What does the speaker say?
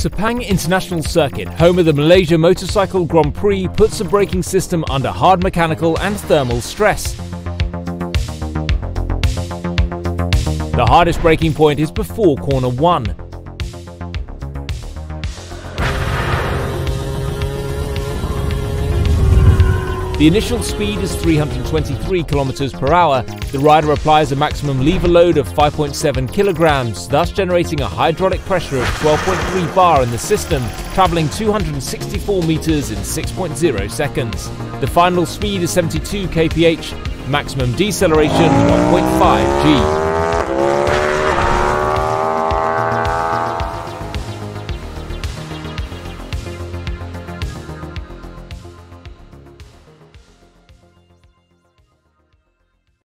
Sepang International Circuit, home of the Malaysia Motorcycle Grand Prix, puts the braking system under hard mechanical and thermal stress. The hardest braking point is before corner 1. The initial speed is 323 km per hour. The rider applies a maximum lever load of 5.7 kilograms, thus generating a hydraulic pressure of 12.3 bar in the system, traveling 264 meters in 6.0 seconds. The final speed is 72 kph, maximum deceleration 1.5 g.